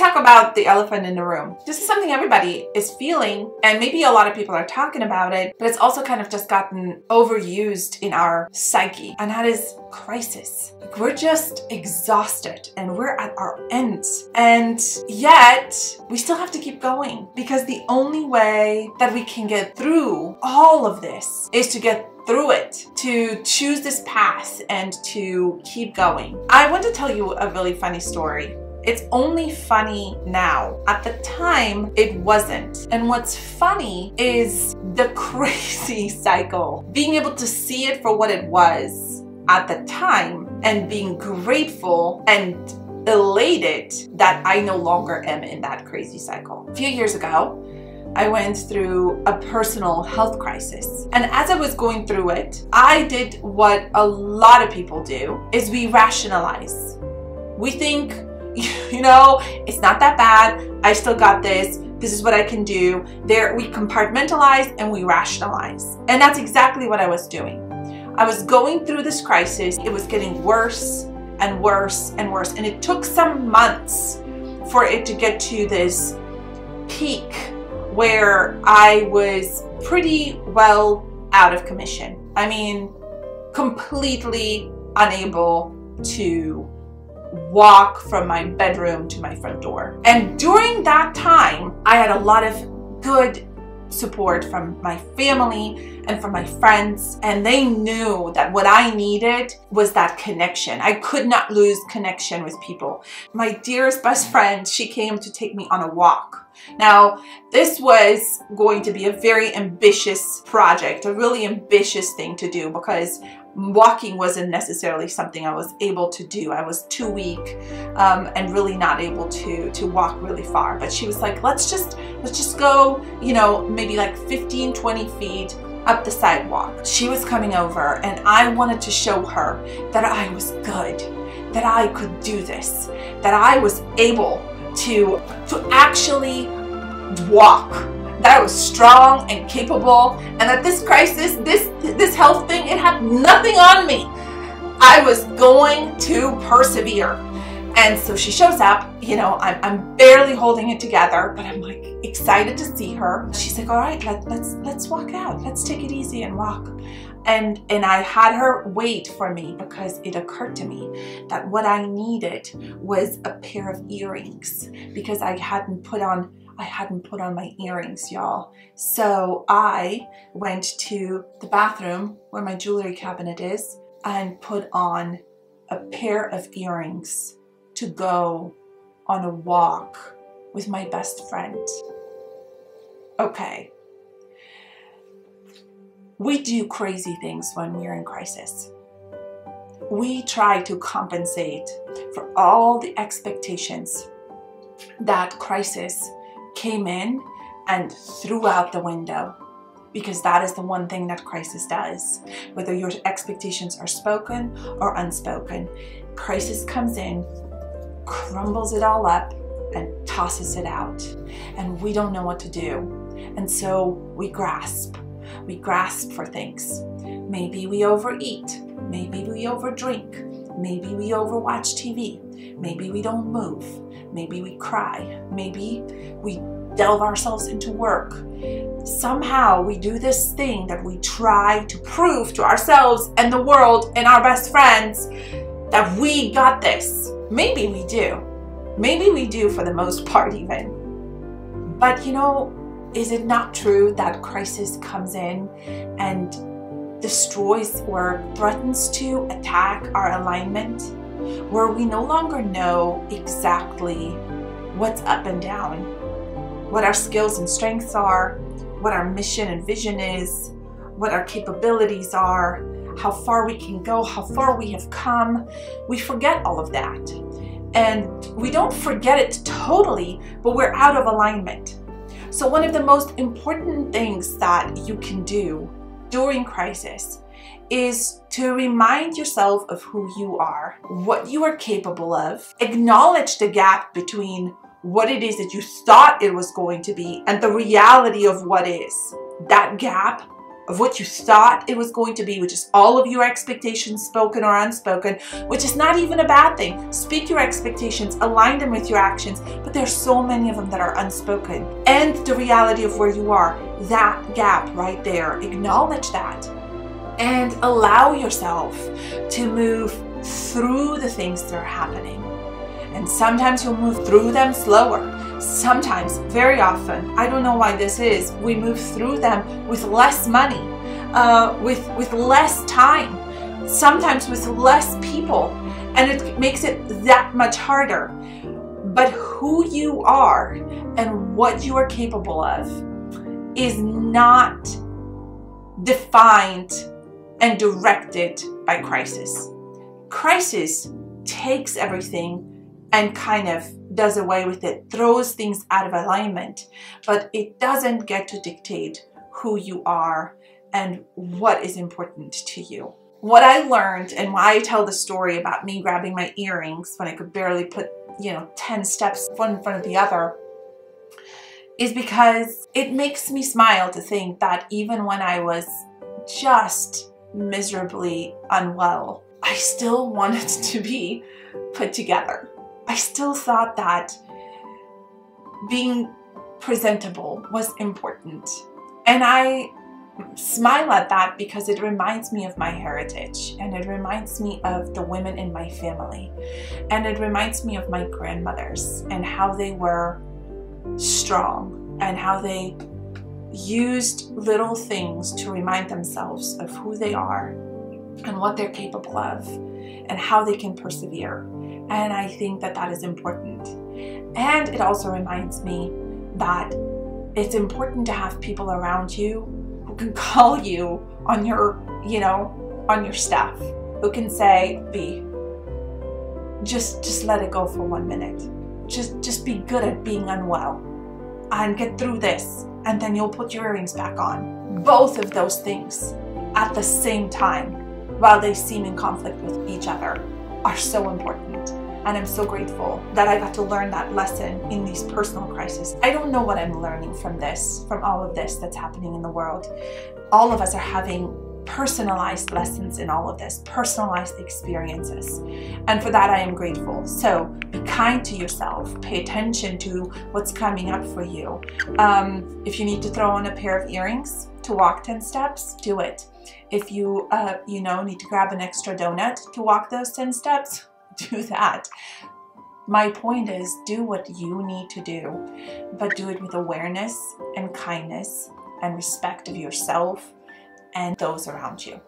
talk about the elephant in the room. This is something everybody is feeling, and maybe a lot of people are talking about it, but it's also kind of just gotten overused in our psyche, and that is crisis. Like we're just exhausted and we're at our ends. And yet, we still have to keep going because the only way that we can get through all of this is to get through it, to choose this path and to keep going. I want to tell you a really funny story. It's only funny now. At the time, it wasn't. And what's funny is the crazy cycle. Being able to see it for what it was at the time and being grateful and elated that I no longer am in that crazy cycle. A few years ago, I went through a personal health crisis. And as I was going through it, I did what a lot of people do is we rationalize. We think, you know, it's not that bad. I still got this. This is what I can do. There we compartmentalize and we rationalize. And that's exactly what I was doing. I was going through this crisis. It was getting worse and worse and worse. And it took some months for it to get to this peak where I was pretty well out of commission. I mean, completely unable to walk from my bedroom to my front door. And during that time, I had a lot of good support from my family and from my friends and they knew that what I needed was that connection. I could not lose connection with people. My dearest best friend, she came to take me on a walk. Now, this was going to be a very ambitious project, a really ambitious thing to do because walking wasn't necessarily something I was able to do. I was too weak um, and really not able to to walk really far. But she was like, let's just let's just go, you know, maybe like 15, 20 feet up the sidewalk. She was coming over and I wanted to show her that I was good, that I could do this, that I was able to to actually walk that I was strong and capable and that this crisis, this, this health thing, it had nothing on me. I was going to persevere. And so she shows up, you know, I'm, I'm barely holding it together, but I'm like excited to see her. She's like, all right, let, let's, let's walk out. Let's take it easy and walk. And, and I had her wait for me because it occurred to me that what I needed was a pair of earrings because I hadn't put on I hadn't put on my earrings, y'all. So I went to the bathroom where my jewelry cabinet is and put on a pair of earrings to go on a walk with my best friend. Okay. We do crazy things when we're in crisis. We try to compensate for all the expectations that crisis came in and threw out the window because that is the one thing that crisis does. Whether your expectations are spoken or unspoken, crisis comes in, crumbles it all up, and tosses it out. And we don't know what to do. And so we grasp. We grasp for things. Maybe we overeat. Maybe we overdrink. Maybe we overwatch TV. Maybe we don't move. Maybe we cry. Maybe we delve ourselves into work. Somehow we do this thing that we try to prove to ourselves and the world and our best friends that we got this. Maybe we do. Maybe we do for the most part, even. But you know, is it not true that crisis comes in and destroys or threatens to attack our alignment? Where we no longer know exactly what's up and down, what our skills and strengths are, what our mission and vision is, what our capabilities are, how far we can go, how far we have come. We forget all of that. And we don't forget it totally, but we're out of alignment. So, one of the most important things that you can do during crisis is to remind yourself of who you are, what you are capable of, acknowledge the gap between what it is that you thought it was going to be and the reality of what is. That gap of what you thought it was going to be, which is all of your expectations spoken or unspoken, which is not even a bad thing. Speak your expectations, align them with your actions, but there's so many of them that are unspoken. And the reality of where you are, that gap right there, acknowledge that and allow yourself to move through the things that are happening. And sometimes you'll move through them slower. Sometimes, very often, I don't know why this is, we move through them with less money, uh, with, with less time, sometimes with less people, and it makes it that much harder. But who you are and what you are capable of is not defined and directed by crisis. Crisis takes everything and kind of does away with it, throws things out of alignment, but it doesn't get to dictate who you are and what is important to you. What I learned and why I tell the story about me grabbing my earrings when I could barely put, you know, 10 steps one in front of the other is because it makes me smile to think that even when I was just miserably unwell, I still wanted to be put together. I still thought that being presentable was important. And I smile at that because it reminds me of my heritage and it reminds me of the women in my family and it reminds me of my grandmothers and how they were strong and how they used little things to remind themselves of who they are and what they're capable of and how they can persevere. And I think that that is important. And it also reminds me that it's important to have people around you who can call you on your, you know, on your stuff, who can say, "Be, just just let it go for one minute. Just just be good at being unwell and get through this and then you'll put your earrings back on. Both of those things at the same time while they seem in conflict with each other are so important. And I'm so grateful that I got to learn that lesson in these personal crises. I don't know what I'm learning from this, from all of this that's happening in the world. All of us are having personalized lessons in all of this, personalized experiences. And for that, I am grateful. So be kind to yourself, pay attention to what's coming up for you. Um, if you need to throw on a pair of earrings to walk 10 steps, do it. If you, uh, you know, need to grab an extra donut to walk those 10 steps, do that. My point is do what you need to do, but do it with awareness and kindness and respect of yourself and those around you.